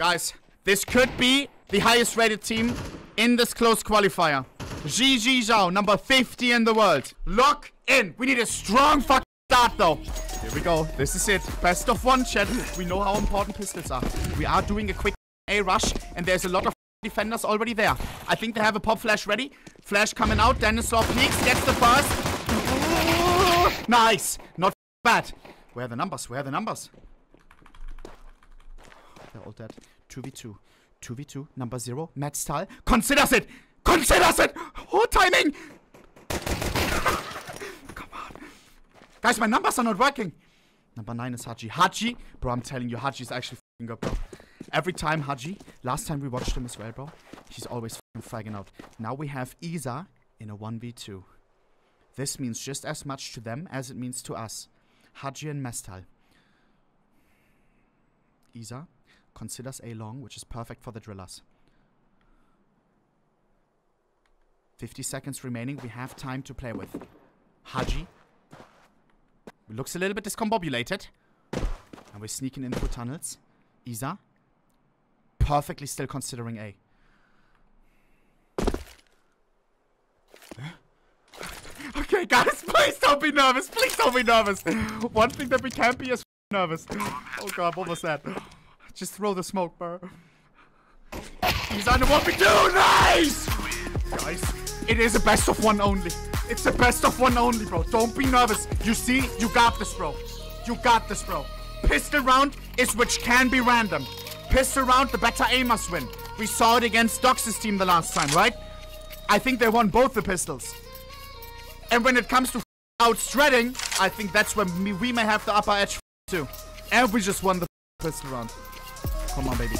Guys, this could be the highest rated team in this close qualifier. GG Zhao, number 50 in the world. Lock in. We need a strong fucking start though. Here we go. This is it. Best of one, chat. We know how important pistols are. We are doing a quick A rush, and there's a lot of defenders already there. I think they have a pop flash ready. Flash coming out. Dinosaur peeks, gets the first. Nice. Not bad. Where are the numbers? Where are the numbers? They're all dead. 2v2. 2v2. Number 0. Matt Stahl. Considers it! Considers it! Oh, timing! Come on. Guys, my numbers are not working. Number 9 is Haji. Haji? Bro, I'm telling you, Haji is actually f***ing good, bro. Every time Haji, last time we watched him as well, bro, he's always f***ing fragging out. Now we have Isa in a 1v2. This means just as much to them as it means to us. Haji and Mestal. Isa considers A long, which is perfect for the drillas. 50 seconds remaining. We have time to play with. Haji. Looks a little bit discombobulated. And we're sneaking in through tunnels. Isa. Perfectly still considering A. Okay, guys, please don't be nervous. Please don't be nervous. One thing that we can't be is nervous. Oh god, what was that? Just throw the smoke, bro. He's on the 1v2. Nice! Guys, it is a best of one only. It's a best of one only, bro. Don't be nervous. You see, you got this, bro. You got this, bro. Pistol round is which can be random. Pistol round, the better aimers win. We saw it against Dox's team the last time, right? I think they won both the pistols. And when it comes to out shredding, I think that's when we, may have the upper edge too. And we just won the pistol round. Come on, baby.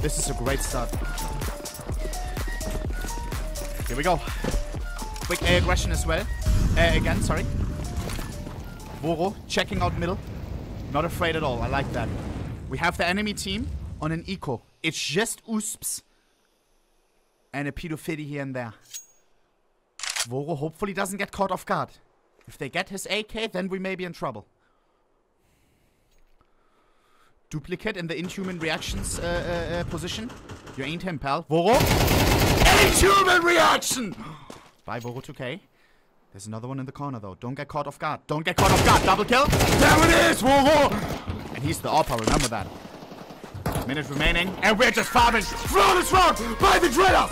This is a great start. Here we go. Quick A aggression as well. Uh, again, sorry. Voro checking out middle. Not afraid at all. I like that. We have the enemy team on an eco. It's just Usps. And a pedophilia here and there. Voro hopefully doesn't get caught off guard. If they get his AK, then we may be in trouble. Duplicate in the inhuman reactions uh, uh, uh, position. You ain't him, pal. Voro. Inhuman reaction! Bye, Voro 2K. There's another one in the corner, though. Don't get caught off guard. Don't get caught off guard. Double kill. There it is, Voro! And he's the AWP, remember that. Minute remaining. And we're just farming. Flawless round by the driller!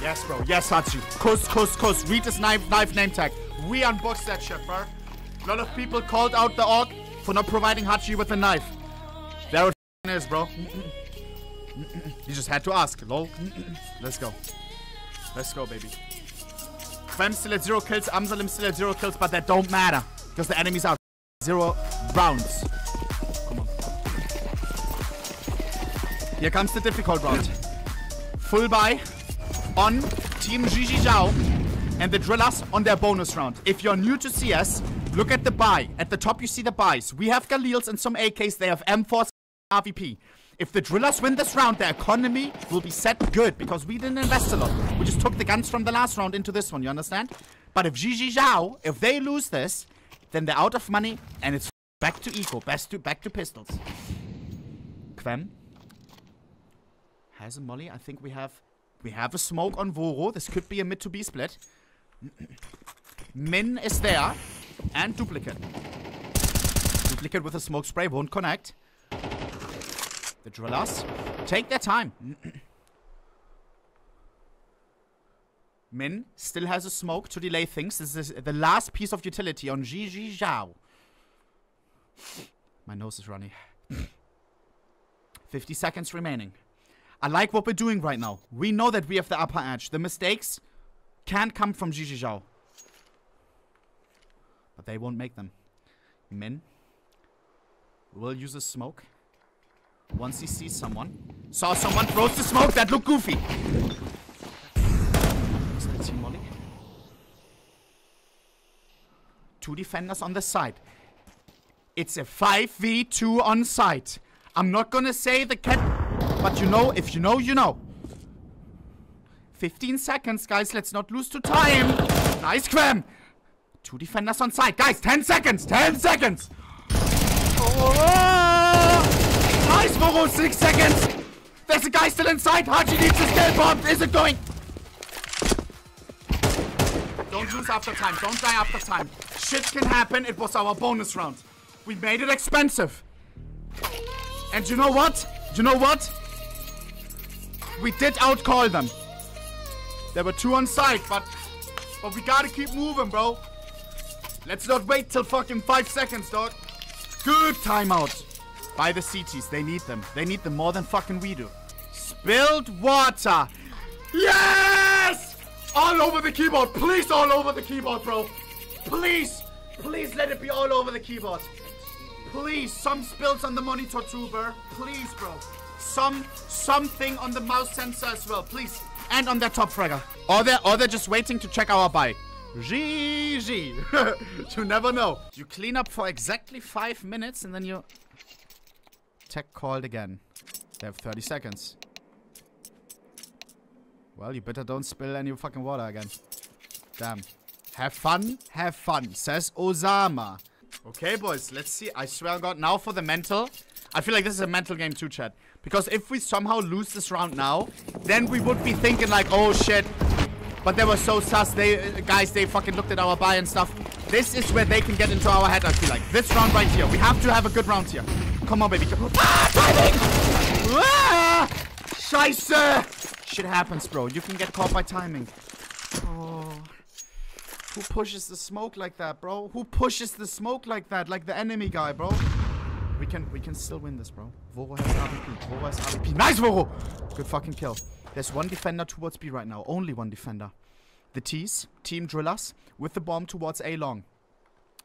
Yes, bro. Yes, Hachi. Kuss, kuss, kuss. Read this knife, knife name tag. We unboxed that shit, bro. A lot of people called out the orc for not providing Hachi with a knife. There it is, bro. You just had to ask, lol. Let's go. Let's go, baby. Clem still at zero kills, Amsalim still at zero kills, but that don't matter. Because the enemies are Zero rounds. Come on. Here comes the difficult round. Full buy on Team Gigi Zhao and the Drillas on their bonus round. If you're new to CS, look at the buy. At the top you see the buys. We have Galils and some AKs. They have M4s AWP. If the Drillas win this round, their economy will be set good because we didn't invest a lot. We just took the guns from the last round into this one, you understand? But if Gigi Zhao, if they lose this, then they're out of money and it's back to eco, back to, back to pistols. Quem has a molly. I think we have we have a smoke on Voro. This could be a mid to B split. Min is there. And duplicate. Duplicate with a smoke spray won't connect. The drillas take their time. Min still has a smoke to delay things. This is the last piece of utility on Gigi Zhao. My nose is running. 50 seconds remaining. I like what we're doing right now. We know that we have the upper edge. The mistakes can't come from Gigi Zhao. But they won't make them. Min will use a smoke. Once he sees someone. Saw someone, throws the smoke, that looked goofy. Is that team molly? Two defenders on the side. It's a 5v2 on site. I'm not gonna say the cat, but you know, if you know, you know. 15 seconds, guys. Let's not lose to time. Nice, Quem. Two defenders on site. Guys, 10 seconds. 10 seconds. Oh! Voro, six seconds. There's a guy still inside. Haji needs to scale bomb. Is it going? Don't lose after time. Don't die after time. Shit can happen. It was our bonus round. We made it expensive. And you know what? You know what? We did outcall them. There were two on site, but but we gotta keep moving, bro. Let's not wait till fucking five seconds, dog. Good timeout. By the CTs. They need them. They need them more than fucking we do. Spilled water. Yes! All over the keyboard. Please, all over the keyboard, bro. Please. Please let it be all over the keyboard. Please, some spills on the monitor too, bro. Please, bro. Some, something on the mouse sensor as well, please. And on their top fragger. Or they're, or they're just waiting to check our buy. GG. you never know. You clean up for exactly five minutes and then you... Tech called again. They have 30 seconds. Well, you better don't spill any fucking water again. Damn. Have fun, have fun, says Osama. Okay, boys, let's see. I swear God, now for the mental. I feel like this is a mental game too, Chad. Because if we somehow lose this round now, then we would be thinking like, oh shit. But they were so sus. They, guys, they fucking looked at our buy and stuff. This is where they can get into our head, I feel like. This round right here. We have to have a good round here. Come on, baby. Ah, timing! Ah! Scheiße! Shit happens, bro. You can get caught by timing. Oh. Who pushes the smoke like that, bro? Who pushes the smoke like that? Like the enemy guy, bro. We can we can still win this, bro. Voro has AWP. Voro has AWP. Nice, Voro! Good fucking kill. There's one defender towards B right now. Only one defender. The T's, Team Drillas, with the bomb towards A long.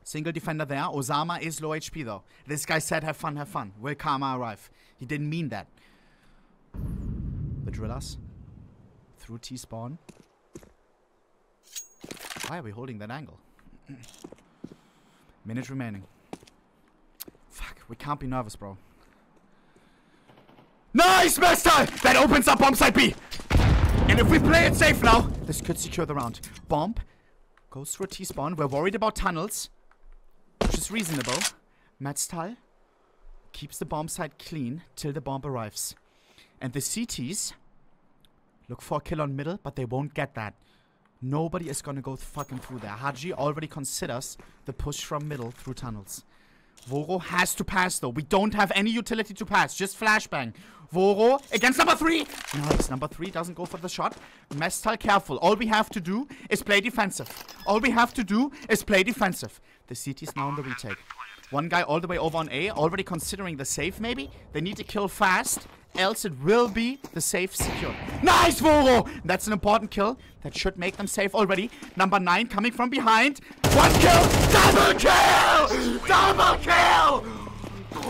Single defender there. Osama is low HP though. This guy said have fun, have fun. Will Karma arrive? He didn't mean that. The Drillas. Through T spawn. Why are we holding that angle? Minute remaining. Fuck, we can't be nervous, bro. Nice, Master! That opens up bomb side B! And if we play it safe now, this could secure the round. Bomb goes through a T-spawn. We're worried about tunnels, which is reasonable. Metztal keeps the bomb site clean till the bomb arrives. And the CTs look for a kill on middle, but they won't get that. Nobody is gonna go fucking through there. Haji already considers the push from middle through tunnels. Voro has to pass though. We don't have any utility to pass. Just flashbang. Voro against number three. Nice. Number three doesn't go for the shot. Mestal careful. All we have to do is play defensive. All we have to do is play defensive. The CT is now on the retake. One guy all the way over on A, already considering the safe maybe. They need to kill fast, else it will be the safe secure. Nice, Voro! That's an important kill. That should make them safe already. Number 9 coming from behind. One kill! Double kill! Double kill!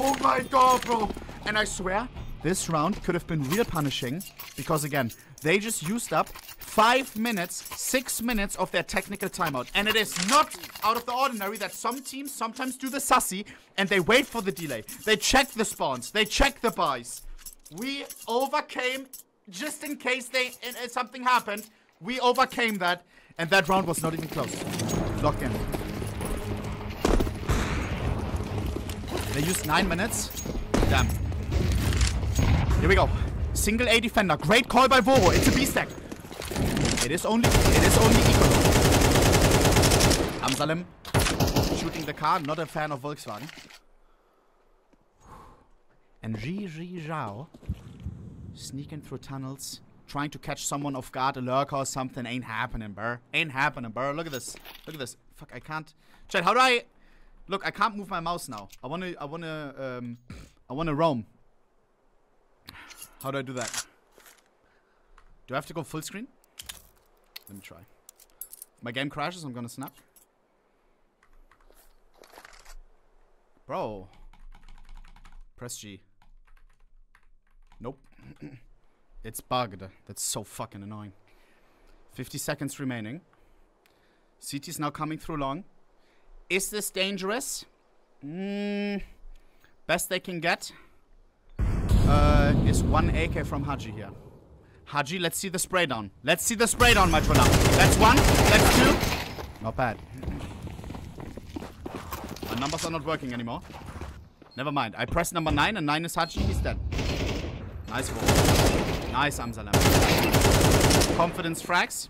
Oh my god, bro. And I swear, this round could have been real punishing. Because again, they just used up five minutes, six minutes of their technical timeout. And it is not out of the ordinary that some teams sometimes do the sussy and they wait for the delay. They check the spawns. They check the buys. We overcame, just in case they uh, something happened, we overcame that. And that round was not even close. Lock in. They used nine minutes. Damn. Here we go. Single A defender. Great call by Voro. It's a B stack. It is only it is only equal. Amsalem shooting the car, not a fan of Volkswagen. And Ji Zhao sneaking through tunnels, trying to catch someone off guard, a lurker or something. Ain't happening, bro. Ain't happening, bro. Look at this. Look at this. Fuck, I can't. Chad, how do I? Look, I can't move my mouse now. I wanna, I wanna, um, I wanna roam. How do I do that? Do I have to go full screen? Let me try. If my game crashes, I'm gonna snap. Bro. Press G. Nope. it's bugged. That's so fucking annoying. 50 seconds remaining. CT's now coming through long. Is this dangerous? Mm, best they can get uh, is one AK from Haji here. Haji, let's see the spray down. Let's see the spray down, my brother. That's one. That's two. Not bad. My numbers are not working anymore. Never mind. I press number nine and nine is Haji. He's dead. Nice ball. Nice, Amsalam. Confidence frags.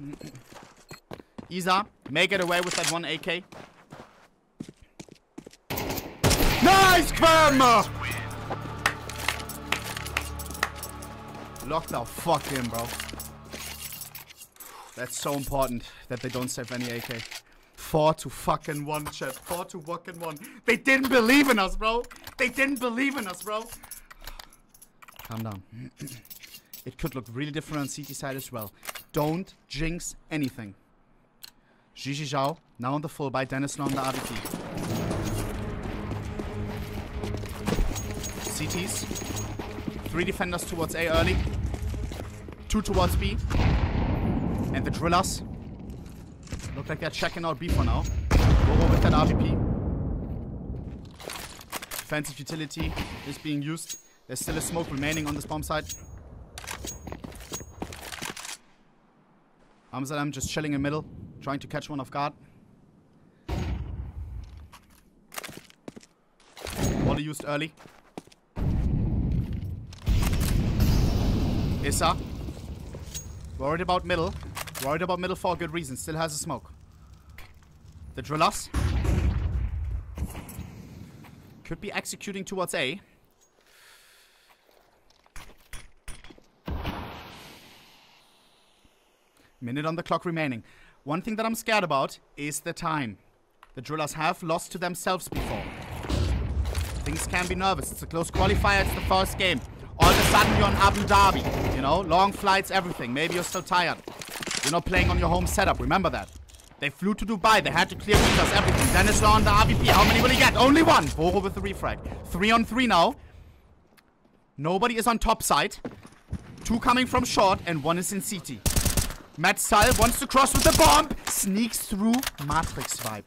Isa, may get away with that one AK. Nice, Quam! Lock the fuck in, bro. That's so important that they don't save any AK. Four to fucking one, chat. Four to fucking one. They didn't believe in us, bro. They didn't believe in us, bro. Calm down. it could look really different on CT side as well. Don't jinx anything. Gigi Zhao, now on the full by Dennis on the AWP. CTs. Three defenders towards A early. Two towards B. And the drillas. Look like they're checking out B for now. Go with that AWP. Defensive utility is being used. There's still a smoke remaining on this bomb site. Amsterdam just chilling in middle, trying to catch one off guard. Volley used early. Issa. Worried about middle. Worried about middle for a good reason. Still has a smoke. The drillas. Could be executing towards A. Minute on the clock remaining. One thing that I'm scared about is the time. The drillas have lost to themselves before. Things can be nervous. It's a close qualifier. It's the first game. All of a sudden you're in Abu Dhabi. You know, long flights, everything. Maybe you're still tired. You're not playing on your home setup. Remember that. They flew to Dubai. They had to clear visas, everything. Dennis on the AWP. How many will he get? Only one. Boro with the refrag. Three on three now. Nobody is on top side. Two coming from short and one is in CT. Matt Sal wants to cross with the bomb. Sneaks through Matrix vibe.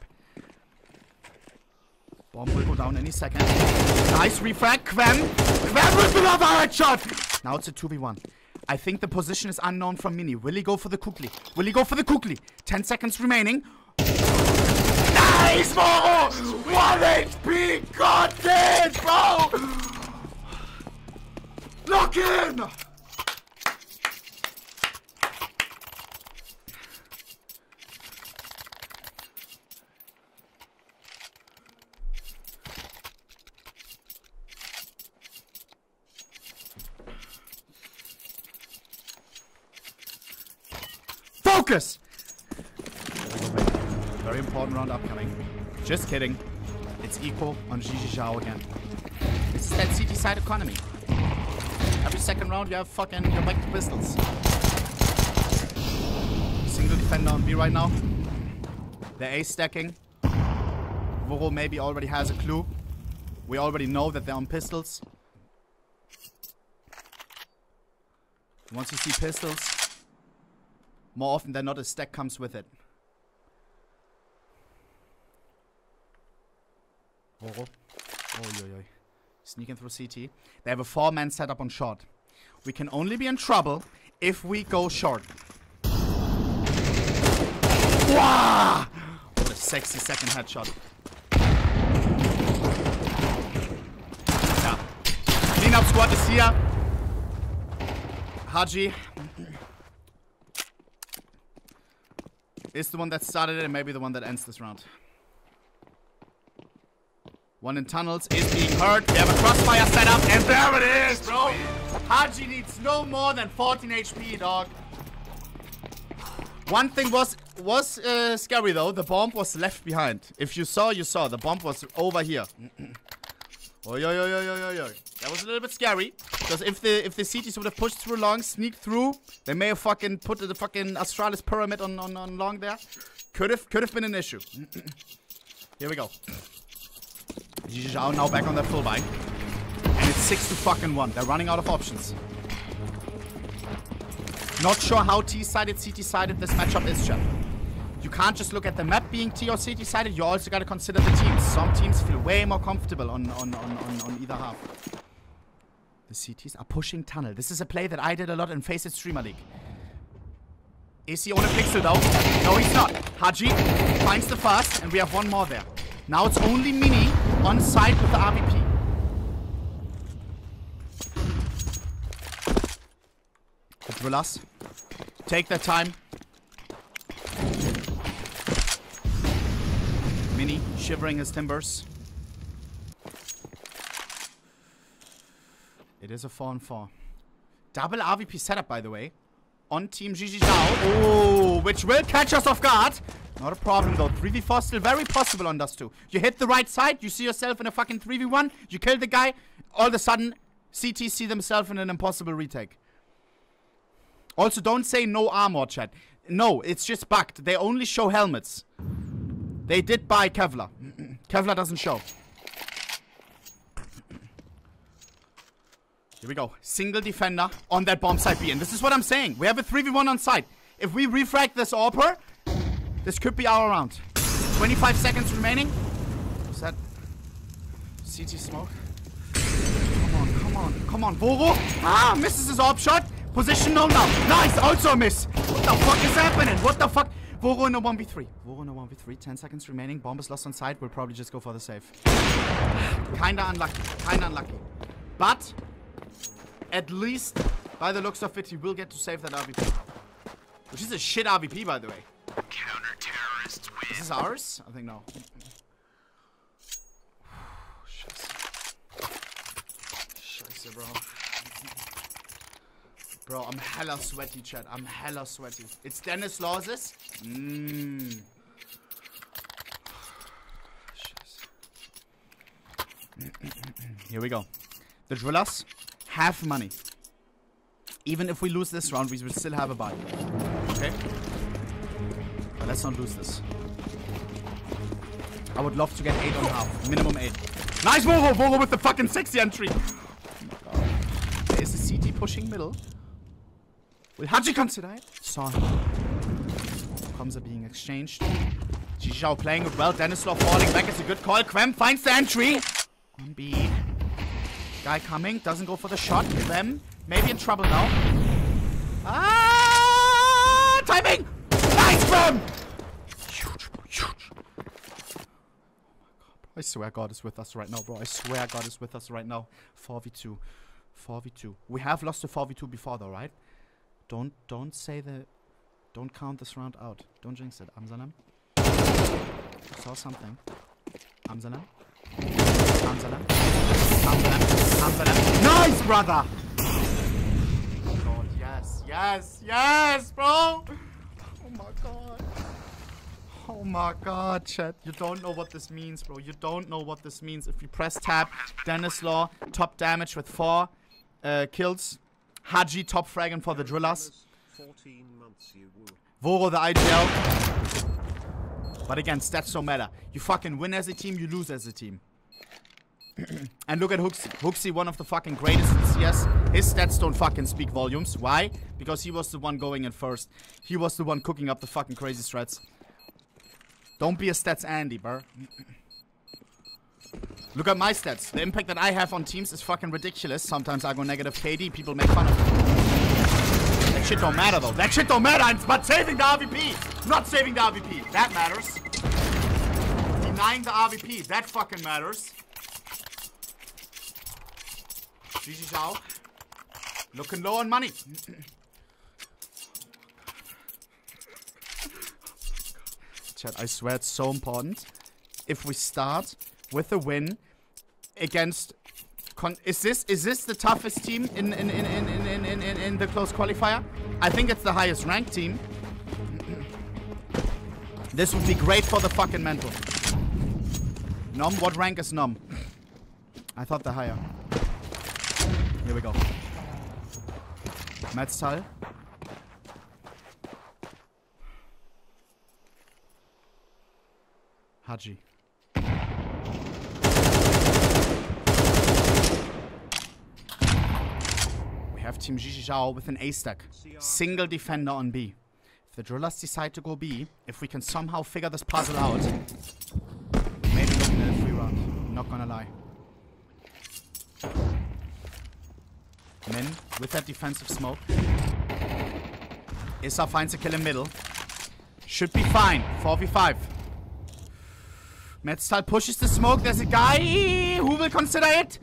Bomb will go down any second. Nice refrag. Quem. Quem with another headshot. Now it's a 2v1. I think the position is unknown from Mini. Will he go for the Kukli? Will he go for the Kukli? 10 seconds remaining. Nice, Moro! 1 HP! God damn, bro! Lock in! Focus! Very important round upcoming. Just kidding. It's equal on Gigi Zhao again. This is that CT side economy. Every second round you have fucking your back to pistols. Single defender on B right now. They're A stacking. Voro maybe already has a clue. We already know that they're on pistols. Once you see pistols, more often than not, a stack comes with it. Oro. Oh, yo, yo. Sneaking through CT. They have a four-man setup on short. We can only be in trouble if we go short. Wow! What a sexy second headshot. Yeah. Cleanup squad is here. Haji. Is the one that started it and maybe the one that ends this round. One in tunnels is being hurt. We have a crossfire set up, and there it is, bro. Haji needs no more than 14 HP, dog. One thing was was uh, scary though. The bomb was left behind. If you saw, you saw. The bomb was over here. oh, yo, yo, yo, yo, yo, yo. That was a little bit scary. Because if the if the CTs would have pushed through long, sneaked through, they may have fucking put the fucking Astralis pyramid on, on, on long there. Could have could have been an issue. Here we go. Zhao now back on that full buy. And it's 6 to fucking 1. They're running out of options. Not sure how T-sided, CT-sided this matchup is, chat. You can't just look at the map being T or CT sided, you also gotta consider the teams. Some teams feel way more comfortable on, on, on, on, on either half. The CTs are pushing tunnel. This is a play that I did a lot in Faceit Streamer League. Is he on a pixel though? No, he's not. Haji finds the fast, and we have one more there. Now it's only Mini on site with the AWP. Us. Take their time. Mini shivering his timbers. It is a 4 on 4. Double AWP setup, by the way. On Team GG Zhao. Oh, which will catch us off guard. Not a problem, though. 3v4 still very possible on Dust 2. You hit the right side, you see yourself in a fucking 3v1, you kill the guy, all of a sudden, CT see themselves in an impossible retake. Also, don't say no armor, chat. No, it's just bugged. They only show helmets. They did buy Kevlar. Kevlar doesn't show. Here we go. Single defender on that bomb site B. And this is what I'm saying. We have a 3v1 on site. If we refrag this AWPer, this could be our round. 25 seconds remaining. Is that CT smoke? Come on, come on, come on. Voro. Ah, misses his AWP shot. Position no now. Nice, also miss. What the fuck is happening? What the fuck? Voro in a 1v3. Voro in a 1v3. 10 seconds remaining. Bomb is lost on site. We'll probably just go for the save. Kinda unlucky. Kinda unlucky. But at least, by the looks of it, he will get to save that AWP. Which is a shit AWP, by the way. Counter-terrorists win. Is this ours? I think no. Scheiße. Scheiße, bro. Bro, I'm hella sweaty, chat. I'm hella sweaty. It's Dennis Lawses. Mmm. Here we go. The drillas have money. Even if we lose this round, we will still have a buy. Okay? But let's not lose this. I would love to get 8 on half. Minimum 8. Nice Voro! Voro with the fucking sexy entry! Oh. There is a CT pushing middle. Will consider it? Saw him. Comms are being exchanged. Jijao playing it well. Denislaw falling back. It's a good call. Quem finds the entry. On B. Guy coming. Doesn't go for the shot. Quem maybe in trouble now. Ah! Timing! Nice Quem! Huge. Huge. I swear God is with us right now, bro. I swear God is with us right now. 4v2. 4v2. We have lost a 4v2 before though, right? Don't don't say the don't count this round out. Don't jinx it. Amzalam. Saw something. Amzalam. Amzalam. Amzalam. Amzalam. Nice, brother! God, yes, yes, yes, bro! Oh my god. Oh my god, chat. You don't know what this means, bro. You don't know what this means. If you press tab, Dennis Law, top damage with four uh, kills. Haji, top fragging for the drillas. 14 months. Voro, the IGL. But again, stats don't matter. You fucking win as a team, you lose as a team. and look at HooXi. HooXi, one of the fucking greatest in CS. His stats don't fucking speak volumes. Why? Because he was the one going in first. He was the one cooking up the fucking crazy strats. Don't be a stats Andy, bro. Look at my stats. The impact that I have on teams is fucking ridiculous. Sometimes I go negative KD. People make fun of me. That shit don't matter, though. That shit don't matter. But saving the AWP. Not saving the AWP. That matters. Denying the AWP. That fucking matters. GG Zhao. Looking low on money. Chat, I swear it's so important. If we start with a win against Con is this is this the toughest team in in in in in in, in, in, the close qualifier? I think it's the highest ranked team. this would be great for the fucking mental. Nom, what rank is Nom? I thought the higher. Here we go. Metztal. Haji. Team Gigi Zhao with an A stack. Single defender on B. If the drillers decide to go B, if we can somehow figure this puzzle out, maybe looking at a free round. Not gonna lie. Min with that defensive smoke. Issa finds a kill in middle. Should be fine. 4v5. Metztal pushes the smoke. There's a guy who will consider it.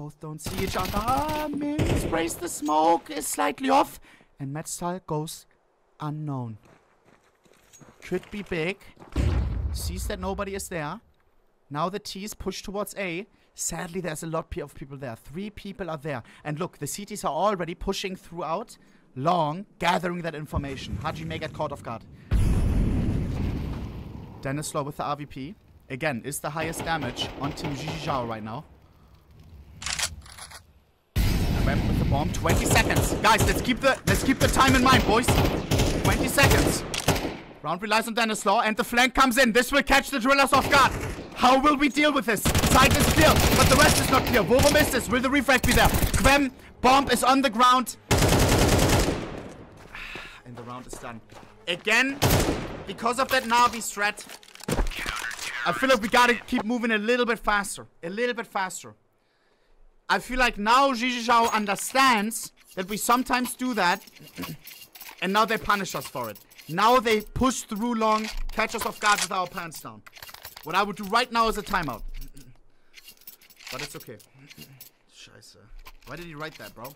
Both don't see each other. Min sprays the smoke, is slightly off. And Metztal goes unknown. Could be big. Sees that nobody is there. Now the T is pushed towards A. Sadly, there's a lot of people there. Three people are there. And look, the CTs are already pushing throughout long, gathering that information. Haji may get caught off guard. Dennis Law with the AWP. Again, is the highest damage on Team Zhao right now. With the bomb. 20 seconds. Guys, let's keep the let's keep the time in mind, boys. 20 seconds. Round relies on Law, and the flank comes in. This will catch the drillas off guard. How will we deal with this? Side is clear, but the rest is not clear. Vovo missed this. Will the refract be there? Quem, bomb is on the ground. And the round is done. Again, because of that Navi strat, I feel like we gotta keep moving a little bit faster. A little bit faster. I feel like now Zhao understands that we sometimes do that, and now they punish us for it. Now they push through long, catch us off guard with our pants down. What I would do right now is a timeout. But it's okay. Scheiße. Why did he write that, bro?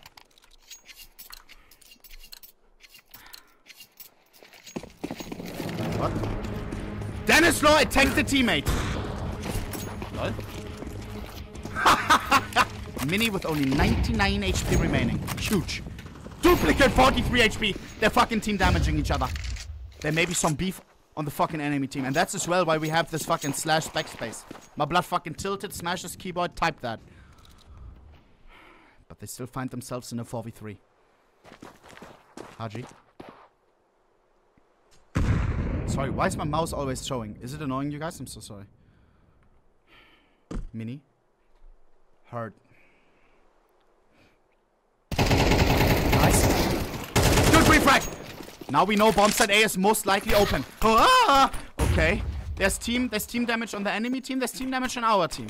What? Dennis Law attacked the teammate. Lol. Mini with only 99 HP remaining. Huge. Duplicate 43 HP. They're fucking team damaging each other. There may be some beef on the fucking enemy team. And that's as well why we have this fucking slash backspace. My blood fucking tilted, smashes keyboard, type that. But they still find themselves in a 4v3. Haji. Sorry, why is my mouse always showing? Is it annoying you guys? I'm so sorry. Mini. Hurt. Nice. Now we know bomb site A is most likely open. Ah! Okay. There's team there's team damage on the enemy team, there's team damage on our team.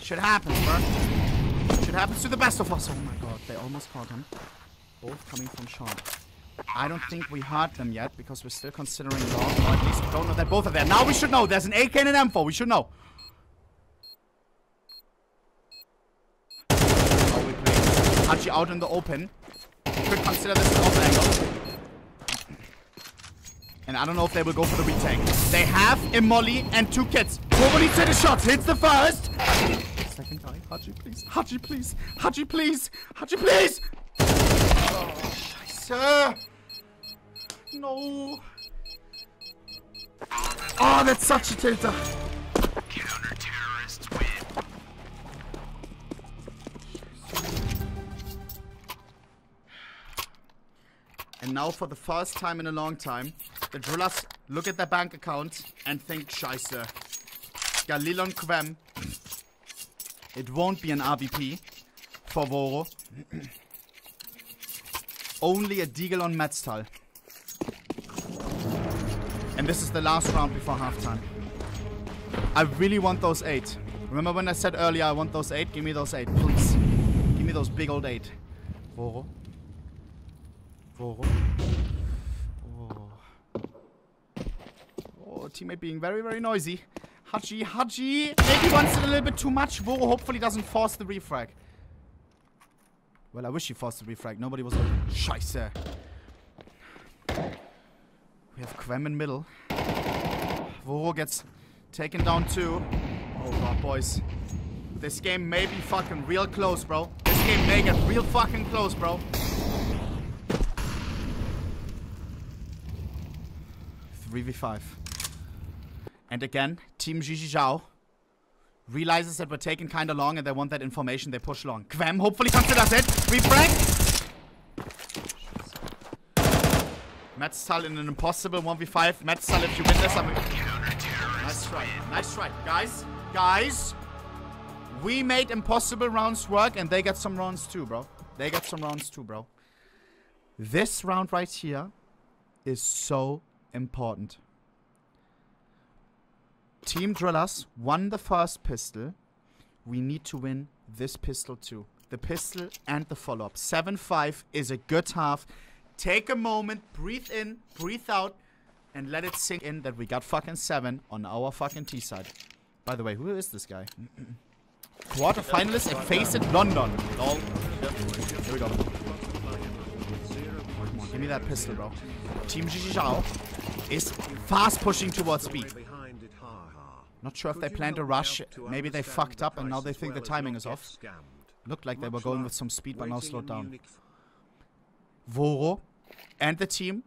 Shit happens, bro. Shit happens to the best of us. Oh my god, they almost caught him. Both coming from short. I don't think we heard them yet because we're still considering long, or at least we don't know that both are there. Now we should know. There's an AK and an M4. We should know. Play. Out in the open. Could consider this an angle. And I don't know if they will go for the retake. They have a molly and two kids. Nobody to the shots. Hits the first. Second guy. Haji, please. Haji, please. Haji, please. Haji, please. Oh, scheiße. No. Oh, that's such a tilter. And now for the first time in a long time, the drillas look at their bank account and think, Scheiße. Galil on Quem. It won't be an AWP for Voro. Only a Deagle on Metztal. And this is the last round before halftime. I really want those eight. Remember when I said earlier I want those eight? Give me those eight, please. Give me those big old eight. Voro. Voro. Oh. Oh, teammate being very, very noisy. Haji, Haji. Maybe wants it a little bit too much. Voro hopefully doesn't force the refrag. Well, I wish he forced the refrag. Nobody was looking. Scheiße. We have Quem in middle. Voro gets taken down too. Oh god, boys. This game may be fucking real close, bro. This game may get real fucking close, bro. Three v five. And again, Team Gigi Zhao realizes that we're taking kinda long and they want that information, they push long. Quem hopefully comes to considers it. Refrag. Metztal in an impossible 1v5. Metztal, if you win this, I'm... Nice try. Nice try. Guys, guys, we made impossible rounds work and they get some rounds too, bro. They get some rounds too, bro. This round right here is so important. Team Drillas won the first pistol. We need to win this pistol too. The pistol and the follow-up. 7-5 is a good half. Take a moment, breathe in, breathe out, and let it sink in that we got fucking 7 on our fucking T side. By the way, who is this guy? Quarter finalists at Faceit London. Lol. Here we go. Give me that pistol, bro. Team Zhao is fast pushing towards B. Not sure if they planned a rush. Maybe they fucked up and now they think the timing is off. Looked like they were going with some speed, but now slowed down. Voro and the team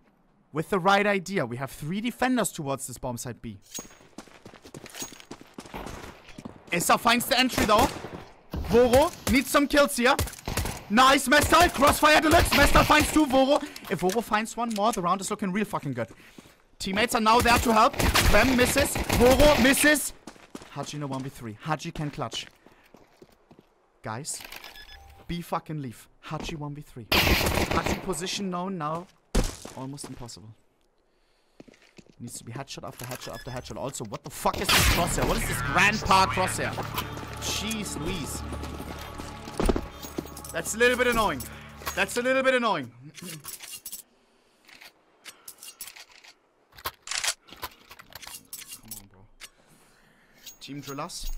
with the right idea. We have three defenders towards this bomb site B. Issa finds the entry though. Voro needs some kills here. Nice, Mestal. Crossfire Deluxe. Mestal finds two. Voro. If Voro finds one more, the round is looking real fucking good. Teammates are now there to help. Clem misses. Voro misses. Haji no 1v3. Haji can clutch. Guys, be fucking leave. Hachi 1v3. Hachi position known now. Almost impossible. Needs to be headshot after headshot after headshot. Also, what the fuck is this crosshair? What is this grandpa crosshair? Jeez Louise. That's a little bit annoying. That's a little bit annoying. Come on, bro. Team Drillas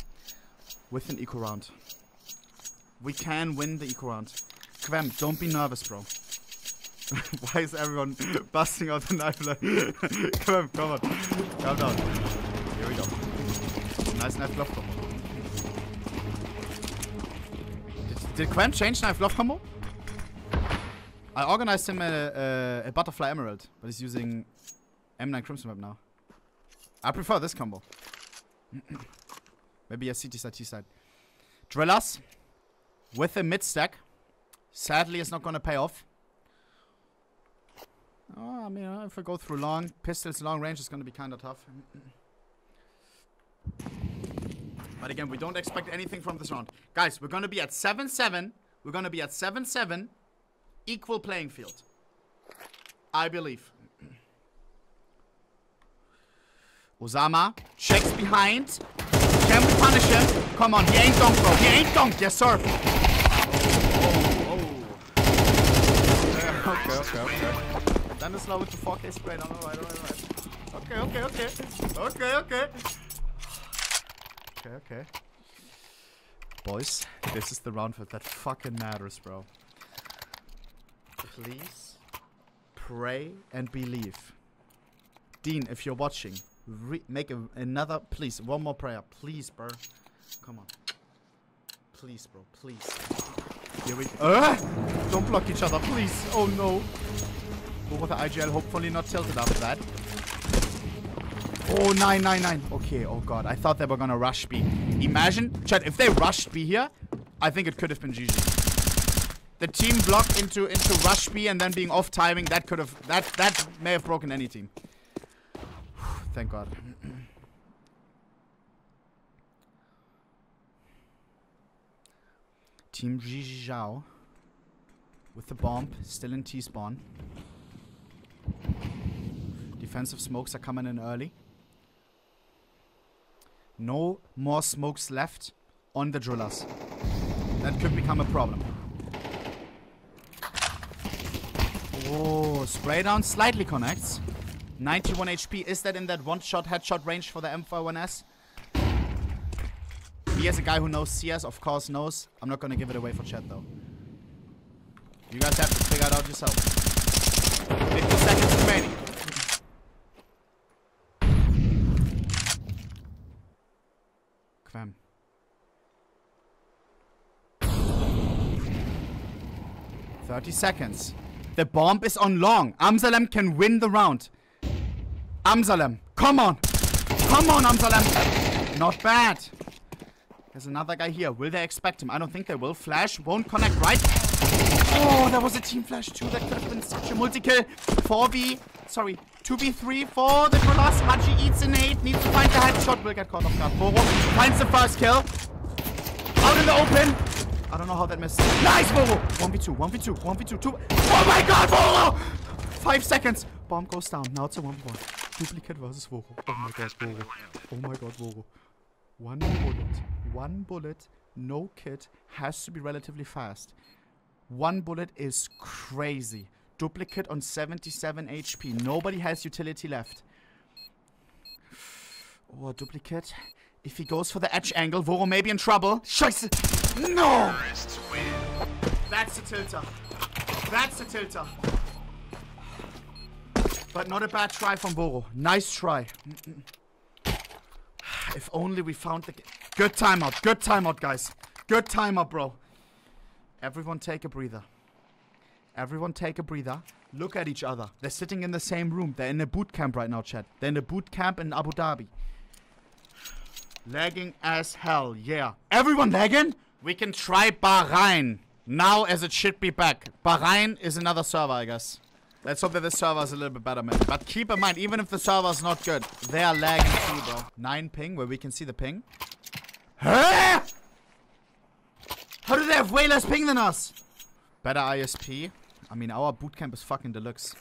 with an eco round. We can win the eco round. Quem, don't be nervous, bro. Why is everyone busting out the knife? come on, come on. Calm down. Here we go. Nice knife glove combo. Did, did Quem change knife glove combo? I organized him a, a, a butterfly emerald, but he's using M9 Crimson Web now. I prefer this combo. Maybe a CT side, T side. Drillas with a mid stack. Sadly, it's not going to pay off. Oh, I mean, if I go through long, pistols long range is going to be kind of tough. But again, we don't expect anything from this round. Guys, we're going to be at 7-7. We're going to be at 7-7. Equal playing field. I believe. Osama checks behind. Can we punish him? Come on, he ain't dunked, bro. He ain't dunked. Yes, sir. Oh, oh, okay, okay, okay. Then it's low to 4K spray. No, no, right, right, right. Okay, okay, okay. Okay, okay. Okay, okay. Boys, this is the round that fucking matters, bro. Please pray and believe. Dean, if you're watching, make a, another, please, one more prayer. Please, bro. Come on. Please, bro, please. Here we uh, Don't block each other, please. Oh no. Go with the IGL, hopefully not tilted after that. Oh, 999. Okay, oh god. I thought they were gonna rush B. Imagine, chat, if they rushed B here, I think it could have been GG. The team blocked into into rush B and then being off timing, that could have that that may have broken any team. Thank god. Team Gigi Zhao with the bomb still in T spawn. Defensive smokes are coming in early. No more smokes left on the drillas. That could become a problem. Oh, spray down slightly connects. 91 HP. Is that in that one shot headshot range for the M41S? Me as a guy who knows CS, of course knows. I'm not gonna give it away for chat though. You guys have to figure it out yourself. 50 seconds remaining. Quam. Thirty seconds. The bomb is on long. Amsalem can win the round. Amsalem, come on. Come on, Amsalem. Not bad. There's another guy here. Will they expect him? I don't think they will. Flash won't connect, right? Oh, there was a team flash too. That could have been such a multi-kill. 4v, sorry, 2v3 for the Golas. Haji eats an 8. Needs to find the headshot. Will get caught off guard. Boro finds the first kill. Out in the open. I don't know how that missed. Nice, Boro. 1v2, 1v2, 1v2, 2. Oh my god, Boro! Five seconds. Bomb goes down. Now it's a 1v1. Duplicate versus Voro. Oh my god, Voro. Oh my god, Voro. One bullet. One bullet. No kit. Has to be relatively fast. One bullet is crazy. Duplicate on 77 HP. Nobody has utility left. Oh, duplicate If he goes for the edge angle, Voro may be in trouble. Scheiße! No! That's a tilter. That's a tilter. But not a bad try from Voro. Nice try. If only we found the... Good timeout. Good timeout, guys. Good timeout, bro. Everyone take a breather. Everyone take a breather. Look at each other. They're sitting in the same room. They're in a boot camp right now, Chad. They're in a boot camp in Abu Dhabi. Lagging as hell, yeah. Everyone lagging? We can try Bahrain. Now as it should be back. Bahrain is another server, I guess. Let's hope that this server is a little bit better, man. But keep in mind, even if the server is not good, they are lagging too, bro. 9 ping, where we can see the ping. Huh? How do they have way less ping than us? Better ISP. I mean, our bootcamp is fucking deluxe.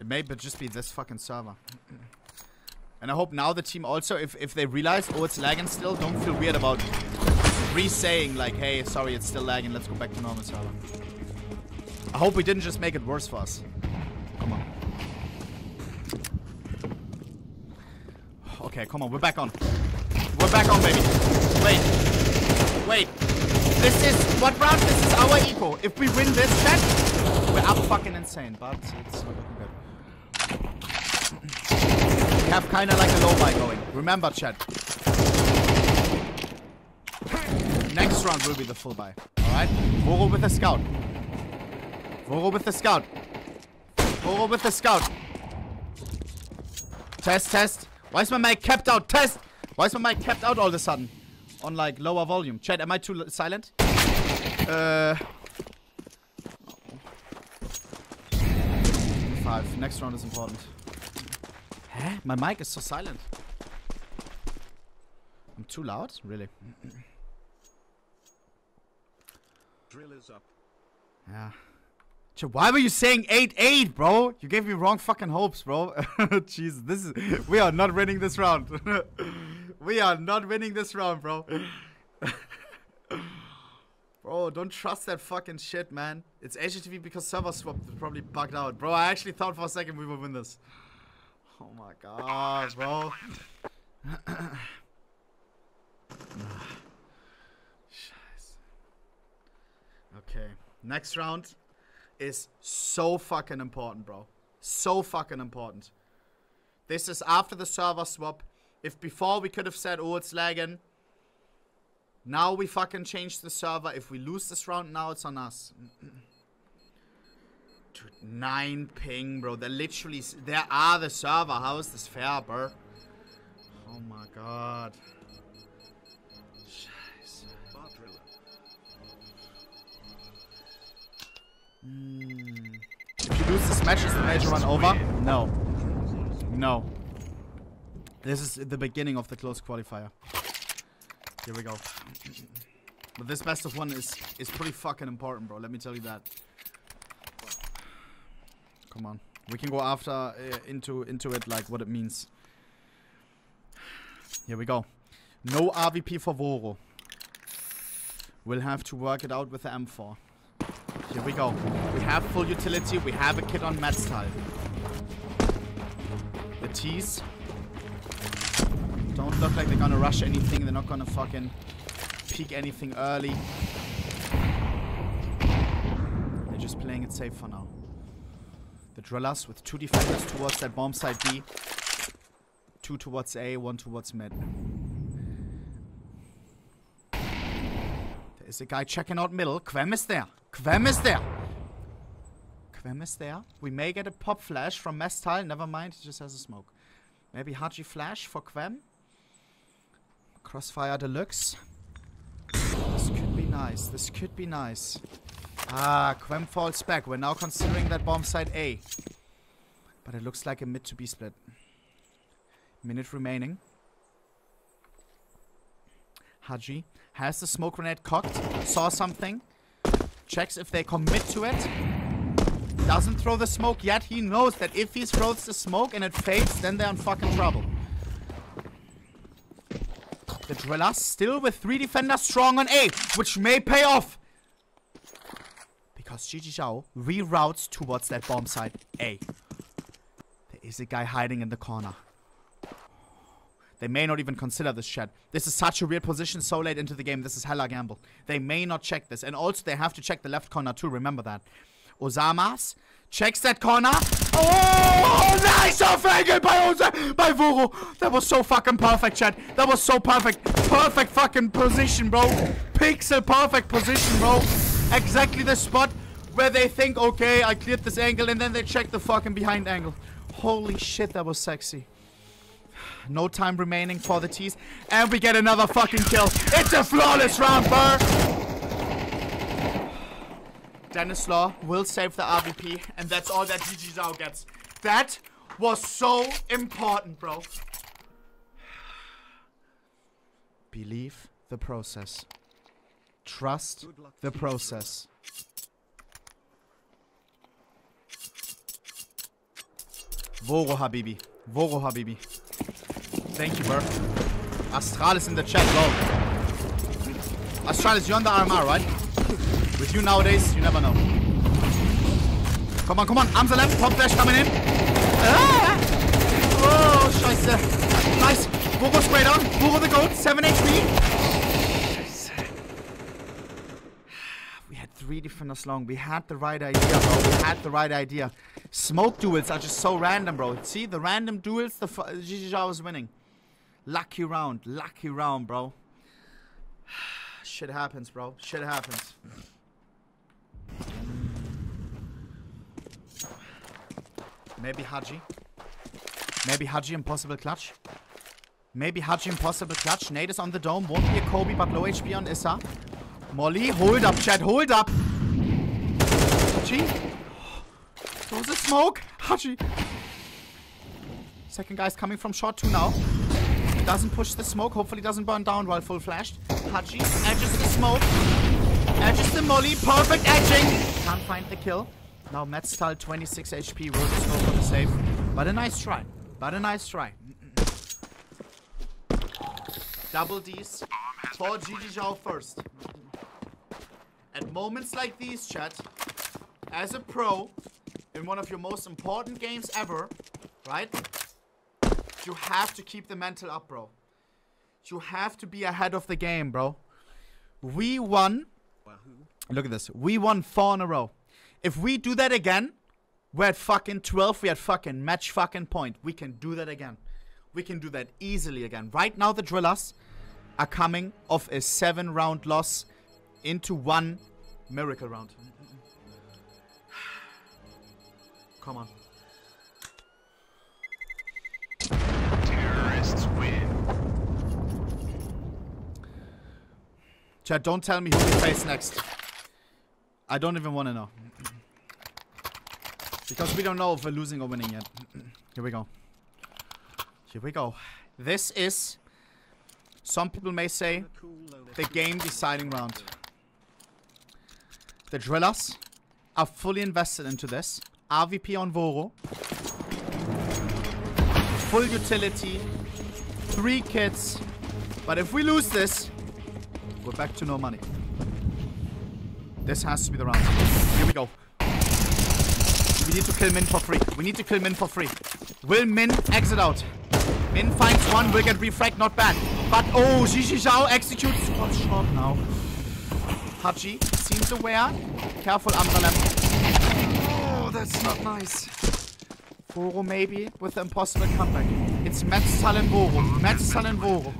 It may but just be this fucking server. And I hope now the team also, if, if they realize, oh, it's lagging still, don't feel weird about re-saying, like, hey, sorry, it's still lagging, let's go back to normal server. I hope we didn't just make it worse for us. Come on. Okay, come on, we're back on. We're back on, baby. Wait. Wait. This is, what round? This is our eco. If we win this chat, we're up fucking insane, but it's not looking good. We have kind of like a low buy going. Remember, chat. Next round will be the full buy. Alright? Voro with the scout. Voro with the scout. Voro with the scout. Test, test. Why is my mic kept out? Test! Why is my mic kept out all of a sudden? On like lower volume. Chat, am I too silent? Uh. Five. Next round is important. Hä? My mic is so silent. I'm too loud? Really? Drill is up. Yeah. Ch- Why were you saying 8-8, bro? You gave me wrong fucking hopes, bro. Jesus, this is... We are not winning this round. we are not winning this round, bro. bro, don't trust that fucking shit, man. It's HLTV because server swap probably bugged out. Bro, I actually thought for a second we would win this. Oh my god, bro. Okay. Next round is so fucking important, bro. So fucking important. This is after the server swap. If before we could have said, oh, it's lagging. Now we fucking changed the server. If we lose this round, now it's on us. Dude, nine ping, bro. They're literally, they are the server. How is this fair, bro? Oh my god. Scheiße. Hmm. Driller. If you lose this match, is the major run over? No. No. This is the beginning of the close qualifier. Here we go. But this best of one is is pretty fucking important, bro. Let me tell you that. Come on, we can go after uh, into into it like what it means. Here we go. No AWP for Voro. We'll have to work it out with the M4. Here we go. We have full utility. We have a kit on Metztal. The T's don't look like they're gonna rush anything. They're not gonna fucking peek anything early. They're just playing it safe for now. The drillers with two defenders towards that bomb side B. Two towards A, one towards mid. There is a guy checking out middle. Quem is there. Quem is there. Quem is there. We may get a pop flash from Mestal. Never mind, he just has a smoke. Maybe Haji flash for Quem. Crossfire Deluxe. This could be nice. This could be nice. Ah, Quem falls back. We're now considering that bomb site A. But it looks like a mid to B split. Minute remaining. Haji has the smoke grenade cocked. Saw something. Checks if they commit to it. Doesn't throw the smoke yet. He knows that if he throws the smoke and it fades, then they're in fucking trouble. The drillers still with three defenders strong on A, which may pay off. Because Gigi Zhao reroutes towards that bomb site A. There is a guy hiding in the corner. They may not even consider this shed. This is such a weird position so late into the game. This is hella gamble. They may not check this. And also, they have to check the left corner too. Remember that. Osamas checks that corner. Oh, nice off angle by Osa by Voro. That was so fucking perfect, chat. That was so perfect. Perfect fucking position, bro. Pixel perfect position, bro. Exactly the spot where they think, okay, I cleared this angle, and then they check the fucking behind angle. Holy shit, that was sexy. No time remaining for the tease. And we get another fucking kill. It's a flawless round, Burr. Dennis Law will save the AWP. And that's all that GG Zhao gets. That was so important, bro. Believe the process. Trust the process. Voro Habibi. Voro Habibi. Thank you, bro. Astralis in the chat, bro. Astralis, you're on the RMR, right? With you nowadays, you never know. Come on, come on. Arms left. Pop flash coming in. Ah! Oh, scheiße. Nice. Voro sprayed on. Voro the goat. 7 HP. We had three defenders long. We had the right idea, bro. We had the right idea. Smoke duels are just so random, bro. See, the random duels, the Zhao is winning. Lucky round. Lucky round, bro. Shit happens, bro. Shit happens. Maybe Haji. Maybe Haji impossible clutch. Maybe Haji impossible clutch. Nade is on the dome. Won't be a Kobe, but low HP on Issa. Molly, hold up, Chad. Hold up. Haji. Throws a smoke. Haji. Second guy's coming from short two now. Doesn't push the smoke. Hopefully doesn't burn down while full flashed. Haji edges the smoke. Edges the molly. Perfect edging. Can't find the kill. Now Metztal 26 HP. Rolled the smoke for the save. But a nice try. But a nice try. Double D's for GG Zhao first. At moments like these, chat, as a pro, in one of your most important games ever, right? You have to keep the mental up, bro. You have to be ahead of the game, bro. We won. Look at this. We won four in a row. If we do that again, we're at fucking 12. We're at fucking match fucking point. We can do that again. We can do that easily again. Right now, the drillers are coming off a seven round loss into one miracle round. Come on. Chad, don't tell me who we face next. I don't even want to know. Because we don't know if we're losing or winning yet. Here we go. Here we go. This is, some people may say, the game deciding round. The drillers are fully invested into this. AWP on Voro. Full utility. Three kits. But if we lose this, we're back to no money. This has to be the round. Here we go. We need to kill Min for free. We need to kill Min for free. Will Min exit out? Min finds one, will get refract, not bad. But oh, Gigi Zhao executes one shot now. Haji seems aware. Careful, Amralem. Oh, that's not nice. Voro maybe with the impossible comeback. It's Metztal and Voro. Metztal and Voro.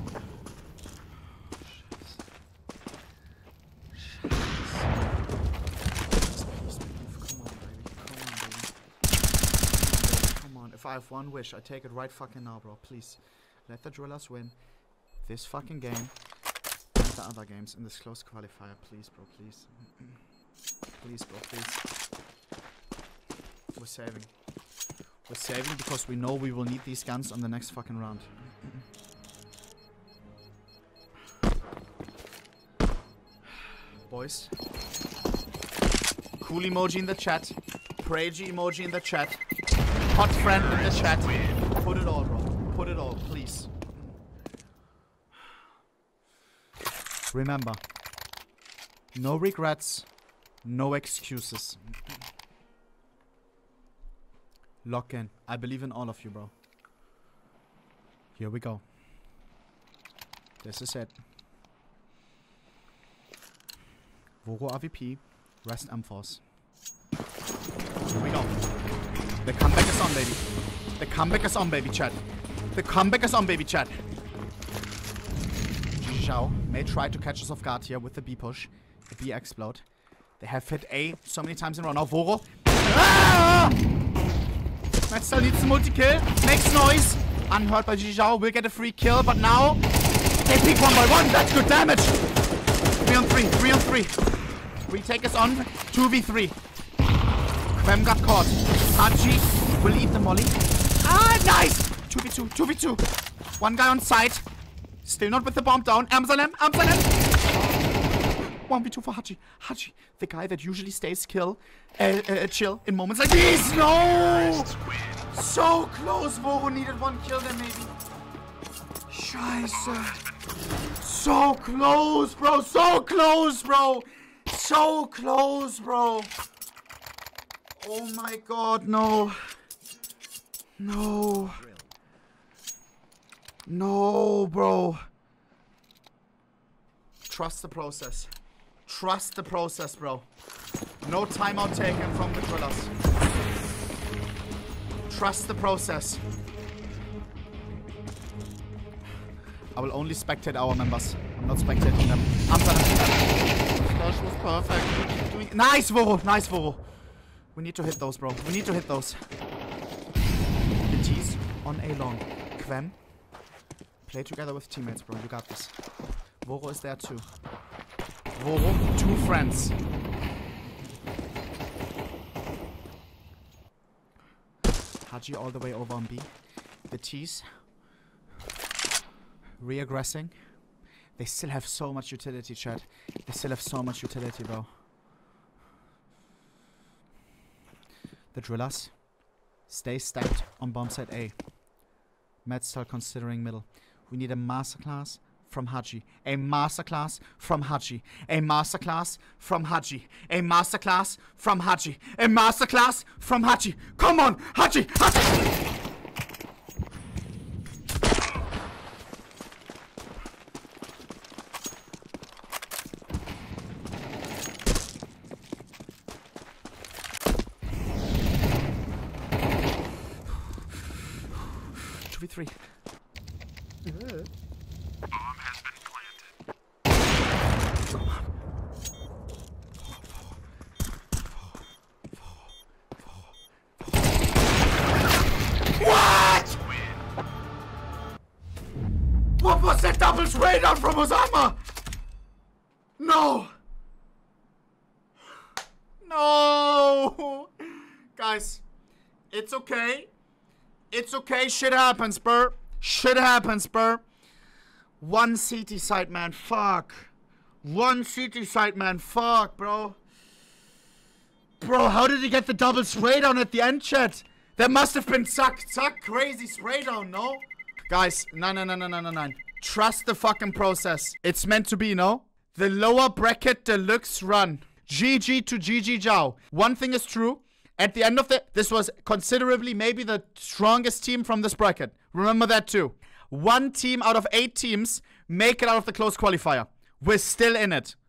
Come on, if I have one wish, I take it right fucking now, bro. Please. Let the drillers win this fucking game and the other games in this close qualifier. Please, bro, please. please, bro, please. We're saving. We're saving because we know we will need these guns on the next fucking round. Boys. Cool emoji in the chat. Praygy emoji in the chat. Hot friend in the chat. Put it all, bro. Put it all, please. Remember. No regrets. No excuses. Lock in. I believe in all of you, bro. Here we go. This is it. Voro AWP, rest M-Force. Here we go. The comeback is on, baby. The comeback is on, baby, chat. The comeback is on, baby, chat. Zhao may try to catch us off guard here with the B push. The B explode. They have hit A so many times in a row. Now Voro. Ah! Metzler needs to multi-kill. Makes noise. Unheard by Zhao. Will get a free kill, but now they pick one by one. That's good damage. Three on three. Three on three. Retake is on. 2v3. Quem got caught. Hachi will eat the molly. Ah, nice! 2v2, 2v2. One guy on site. Still not with the bomb down. Amsterdam, Amsterdam! 1v2 for Hachi. Hachi, the guy that usually stays kill, uh, uh, chill in moments like these. No! So close. Voro needed one kill there, maybe. Scheiße. So close, bro. So close, bro. So close, bro. Oh my god, no. No. No, bro. Trust the process. Trust the process, bro. No timeout taken from the drillers. Trust the process. I will only spectate our members. I'm not spectating them. I'm gonna. Flash was perfect. Nice, Voro. Nice, Voro. We need to hit those, bro. We need to hit those. The T's on A long. Quem. Play together with teammates, bro. You got this. Voro is there too. Voro, two friends. Haji all the way over on B. The T's. Reaggressing. They still have so much utility, Chad. They still have so much utility, bro. The drillers stay stacked on bomb site A. Meds start considering middle. We need a masterclass from Haji. A masterclass from Haji. A masterclass from Haji. A masterclass from Haji. A masterclass from Haji. Come on, Haji, Haji. Three. What? What was that double spray down from Osama? No. No. Guys, it's okay. It's okay. Shit happens, bro. Shit happens, bro. One CT site, man. Fuck. One CT site, man. Fuck, bro. Bro, how did he get the double spray down at the end, chat? That must have been suck, suck, crazy spray down, no? Guys, no, no, no, no, no, no, no. Trust the fucking process. It's meant to be, no? The lower bracket deluxe run. GG to GG Zhao. One thing is true. At the end of the, this was considerably maybe the strongest team from this bracket. Remember that too. One team out of eight teams make it out of the close qualifier. We're still in it.